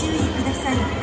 注意ください。